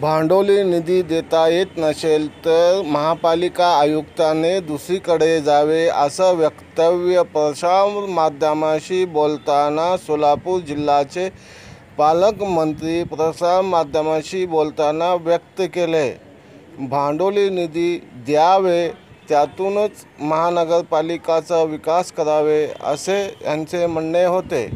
भांडवली निधी देता येत नसेल तर महापालिका आयुक्ताने दुसरीकडे जावे असं वक्तव्य प्रसारमाध्यमाशी बोलताना सोलापूर जिल्ह्याचे पालकमंत्री प्रसारमाध्यमाशी बोलताना व्यक्त केले. भांडवली निधी द्यावे त्यातूनच महानगरपालिकाचा विकास करावे असे यांचे म्हणणे होते.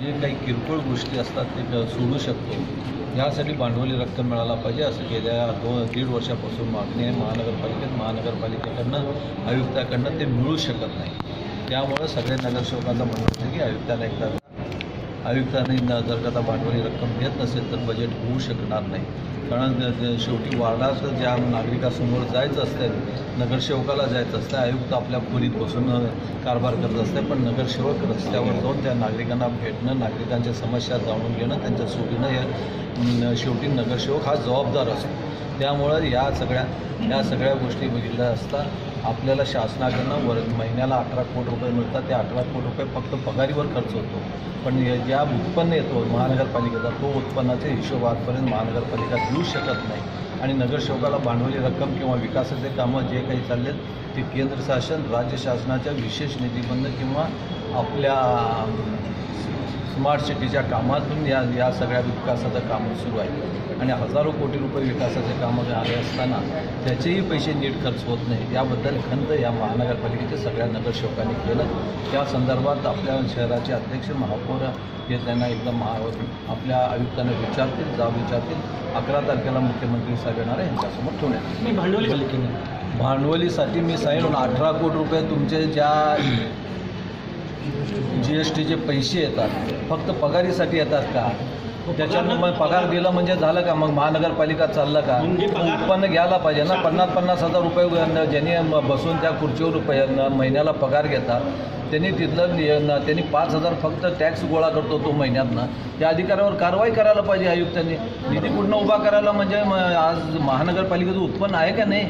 जे काही किरकोळ गोष्टी असतात ते सोडू शकतो. यासाठी भांडवली रक्कम मिळाला पाहिजे असं गेल्या दोन दीड वर्षापासून मागणी आहे. महानगरपालिकेत महानगरपालिकेकडनं आयुक्ताकडनं ते मिळू शकत नाही. त्यामुळं सगळे नगरसेवकांचं म्हणणं होतं की आयुक्ताला एकदा आयुक्तांनी जर का आता भांडवली रक्कम घेत नसेल तर बजेट होऊ शकणार नाही. कारण ज- शेवटी वार्डात ज्या नागरिकासमोर जायचं असतं नगरसेवकाला जायचं असतं आयुक्त आपल्या खोलीत बसून कारभार करत असते पण नगरसेवक रस्त्यावर जाऊन त्या नागरिकांना भेटणं नागरिकांच्या समस्या जाणून घेणं त्यांच्या सोडीनं हे शेवटी नगरसेवक हा जबाबदार असतो. त्यामुळं या सगळ्या या सगळ्या गोष्टी बघितल्या असता आपल्याला शासनाकडनं वर महिन्याला अठरा कोटी रुपये मिळतात. ते अठरा कोटी रुपये फक्त पगारीवर खर्च होतो. पण ज्या उत्पन्न येतो महानगरपालिकेचा तो उत्पन्नाचे हिशोब आजपर्यंत महानगरपालिका देऊ शकत नाही. आणि नगरसेवकाला भांडवली रक्कम किंवा विकासाचे कामं जे काही चाललेत ते केंद्र शासन राज्य शासनाच्या विशेष निधीमधनं किंवा आपल्या स्मार्ट सिटीच्या कामातून या या सगळ्या विकासाचं कामं सुरू आहे. आणि हजारो कोटी रुपये विकासाचे कामं आले असताना त्याचेही पैसे नीट खर्च होत नाही. याबद्दल खंत या महानगरपालिकेच्या सगळ्या नगरसेवकांनी केलं. त्या संदर्भात आपल्या शहराचे अध्यक्ष महापौर हे त्यांना एकदम महा आपल्या आयुक्तांना विचारतील जा विचारतील. अकरा तारखेला मुख्यमंत्री साहेब येणार आहे यांच्यासमोर ठेवण्यात मी भांडवली भांडवलीसाठी मी सांगितलं ना अठरा कोटी रुपये तुमचे ज्या जी एस टीचे पैसे येतात फक्त पगारीसाठी येतात का? त्याच्यानं मग पगार दिला म्हणजे झालं का? मग महानगरपालिका चाललं का? म्हणजे उत्पन्न घ्यायला पाहिजे ना? पन्नास पन्नास हजार रुपये ज्यांनी बसून त्या खुर्चीवर महिन्याला पगार घेतात त्यांनी तिथलं त्यांनी पाच हजार फक्त टॅक्स गोळा करतो तो महिन्यातनं. त्या अधिकाऱ्यावर कारवाई करायला पाहिजे आयुक्तांनी. निधी कुठनं उभा करायला म्हणजे आज महानगरपालिकेचं उत्पन्न आहे का नाही?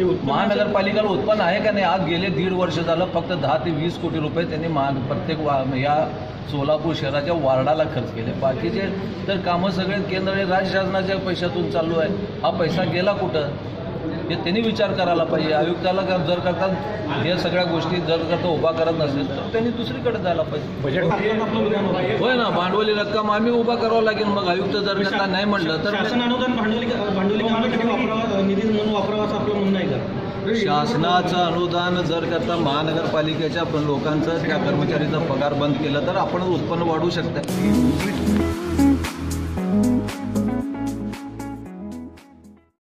ते महानगरपालिकेला उत्पन्न आहे का नाही आज गेले दीड वर्ष झालं फक्त दहा ते वीस कोटी रुपये त्यांनी महा प्रत्येक वा या सोलापूर शहराच्या वार्डाला खर्च केले. बाकीचे तर कामं सगळे केंद्र आणि राज्य शासनाच्या पैशातून चालू आहे हा पैसा गेला कुठं? हे त्यांनी विचार करायला पाहिजे. आयुक्ताला का- जर करता हे सगळ्या गोष्टी जर करता उभा करत नसेल तर त्यांनी दुसरीकडे जायला पाहिजे. होय ना भांडवली रक्कम आम्ही उभा करावं लागेल. मग आयुक्त जर करता नाही म्हणलं तर शासन अनुदान भांडवली भांडवली कामासाठी वापरावं निधी म्हणून वापरावं असं आपलं म्हणणं आहे का? शासनाचं अनुदान जर करता महानगरपालिकेच्या पण लोकांचं त्या कर्मचारीचा पगार बंद केलं तर आपण उत्पन्न वाढवू शकता.